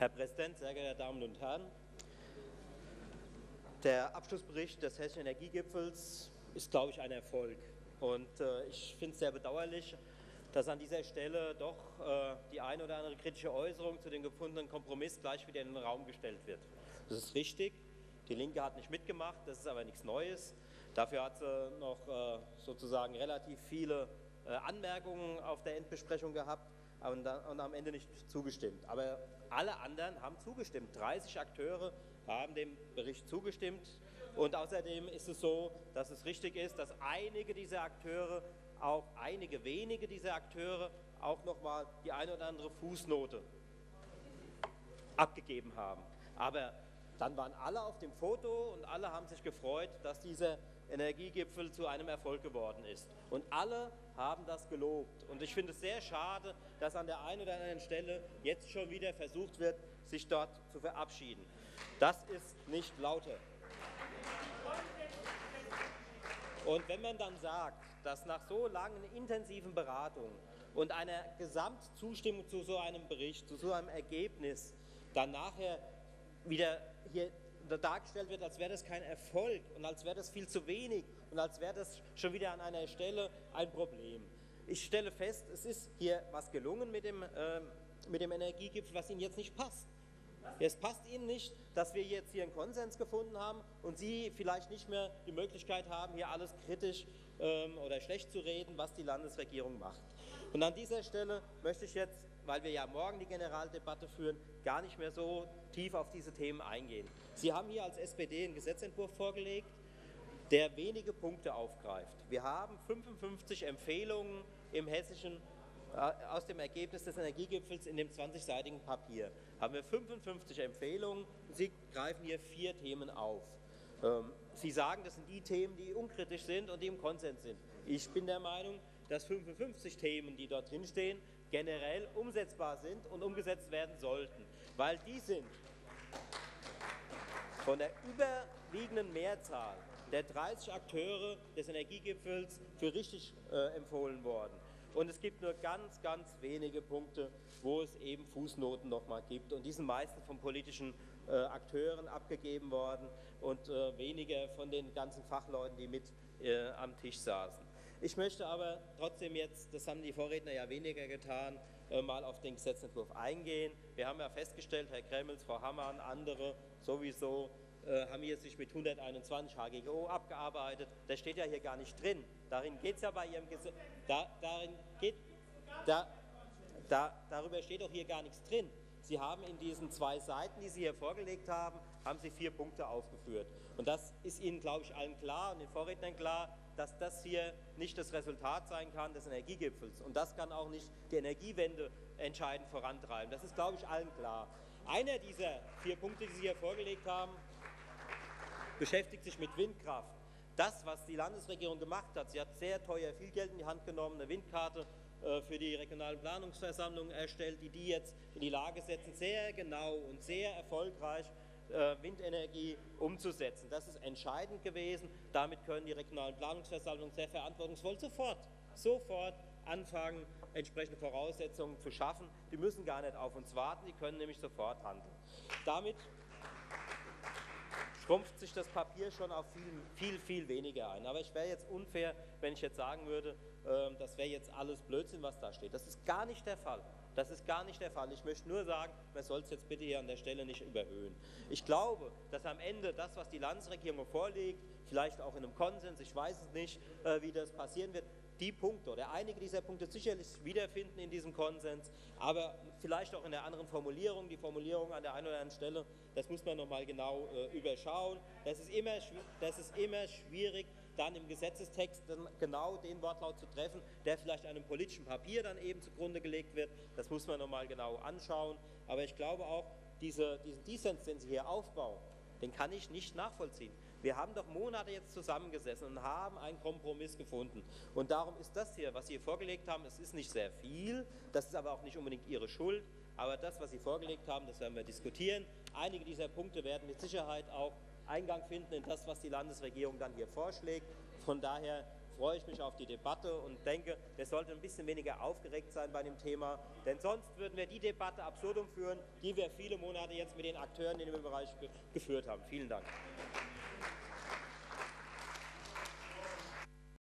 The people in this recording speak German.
Herr Präsident, sehr geehrte Damen und Herren! Der Abschlussbericht des Hessischen Energiegipfels ist, glaube ich, ein Erfolg. Und äh, ich finde es sehr bedauerlich, dass an dieser Stelle doch äh, die eine oder andere kritische Äußerung zu dem gefundenen Kompromiss gleich wieder in den Raum gestellt wird. Das ist richtig. Die Linke hat nicht mitgemacht, das ist aber nichts Neues. Dafür hat sie noch äh, sozusagen relativ viele äh, Anmerkungen auf der Endbesprechung gehabt und, und am Ende nicht zugestimmt. Aber alle anderen haben zugestimmt. 30 Akteure haben dem Bericht zugestimmt. Und außerdem ist es so, dass es richtig ist, dass einige dieser Akteure, auch einige wenige dieser Akteure, auch nochmal die eine oder andere Fußnote abgegeben haben. Aber dann waren alle auf dem Foto und alle haben sich gefreut, dass dieser Energiegipfel zu einem Erfolg geworden ist. Und alle haben das gelobt. Und ich finde es sehr schade, dass an der einen oder anderen Stelle jetzt schon wieder versucht wird, sich dort zu verabschieden. Das ist nicht lauter. Und wenn man dann sagt, dass nach so langen intensiven Beratungen und einer Gesamtzustimmung zu so einem Bericht, zu so einem Ergebnis, dann nachher wieder hier dargestellt wird, als wäre das kein Erfolg und als wäre das viel zu wenig und als wäre das schon wieder an einer Stelle ein Problem. Ich stelle fest, es ist hier was gelungen mit dem, äh, mit dem Energiegipfel, was Ihnen jetzt nicht passt. Es passt Ihnen nicht, dass wir jetzt hier einen Konsens gefunden haben und Sie vielleicht nicht mehr die Möglichkeit haben, hier alles kritisch ähm, oder schlecht zu reden, was die Landesregierung macht. Und an dieser Stelle möchte ich jetzt, weil wir ja morgen die Generaldebatte führen, gar nicht mehr so tief auf diese Themen eingehen. Sie haben hier als SPD einen Gesetzentwurf vorgelegt, der wenige Punkte aufgreift. Wir haben 55 Empfehlungen im hessischen äh, aus dem Ergebnis des Energiegipfels in dem 20-seitigen Papier haben wir 55 Empfehlungen. Sie greifen hier vier Themen auf. Ähm, Sie sagen, das sind die Themen, die unkritisch sind und die im Konsens sind. Ich bin der Meinung, dass 55 Themen, die dort drin stehen, generell umsetzbar sind und umgesetzt werden sollten, weil die sind von der überwiegenden Mehrzahl der 30 Akteure des Energiegipfels für richtig äh, empfohlen worden. Und es gibt nur ganz, ganz wenige Punkte, wo es eben Fußnoten nochmal gibt. Und die sind meistens von politischen äh, Akteuren abgegeben worden und äh, weniger von den ganzen Fachleuten, die mit äh, am Tisch saßen. Ich möchte aber trotzdem jetzt, das haben die Vorredner ja weniger getan, äh, mal auf den Gesetzentwurf eingehen. Wir haben ja festgestellt, Herr Kremels, Frau Hammann, andere sowieso, äh, haben hier sich mit 121 HGGO abgearbeitet. Das steht ja hier gar nicht drin. Darin geht es ja bei Ihrem Gesetz. Da, darin geht, da, da, darüber steht doch hier gar nichts drin. Sie haben in diesen zwei Seiten, die Sie hier vorgelegt haben, haben Sie vier Punkte aufgeführt. Und das ist Ihnen, glaube ich, allen klar und den Vorrednern klar, dass das hier nicht das Resultat sein kann des Energiegipfels. Und das kann auch nicht die Energiewende entscheidend vorantreiben. Das ist, glaube ich, allen klar. Einer dieser vier Punkte, die Sie hier vorgelegt haben, beschäftigt sich mit Windkraft. Das, was die Landesregierung gemacht hat, sie hat sehr teuer viel Geld in die Hand genommen, eine Windkarte äh, für die regionalen Planungsversammlungen erstellt, die die jetzt in die Lage setzen, sehr genau und sehr erfolgreich Windenergie umzusetzen. Das ist entscheidend gewesen. Damit können die regionalen Planungsversammlungen sehr verantwortungsvoll sofort, sofort anfangen, entsprechende Voraussetzungen zu schaffen. Die müssen gar nicht auf uns warten, die können nämlich sofort handeln. Damit schrumpft sich das Papier schon auf viel, viel, viel weniger ein. Aber ich wäre jetzt unfair, wenn ich jetzt sagen würde, äh, das wäre jetzt alles Blödsinn, was da steht. Das ist gar nicht der Fall. Das ist gar nicht der Fall. Ich möchte nur sagen, man soll es jetzt bitte hier an der Stelle nicht überhöhen. Ich glaube, dass am Ende das, was die Landesregierung vorlegt, vielleicht auch in einem Konsens, ich weiß es nicht, äh, wie das passieren wird, die Punkte oder einige dieser Punkte sicherlich wiederfinden in diesem Konsens, aber vielleicht auch in der anderen Formulierung, die Formulierung an der einen oder anderen Stelle, das muss man nochmal genau äh, überschauen. Das ist, immer, das ist immer schwierig, dann im Gesetzestext genau den Wortlaut zu treffen, der vielleicht einem politischen Papier dann eben zugrunde gelegt wird. Das muss man nochmal genau anschauen. Aber ich glaube auch, diese, diesen Dissens, den Sie hier aufbauen, den kann ich nicht nachvollziehen. Wir haben doch Monate jetzt zusammengesessen und haben einen Kompromiss gefunden. Und darum ist das hier, was Sie hier vorgelegt haben, es ist nicht sehr viel, das ist aber auch nicht unbedingt Ihre Schuld, aber das, was Sie vorgelegt haben, das werden wir diskutieren. Einige dieser Punkte werden mit Sicherheit auch Eingang finden in das, was die Landesregierung dann hier vorschlägt. Von daher freue ich mich auf die Debatte und denke, wir sollten ein bisschen weniger aufgeregt sein bei dem Thema, denn sonst würden wir die Debatte absurdum führen, die wir viele Monate jetzt mit den Akteuren in dem Bereich geführt haben. Vielen Dank.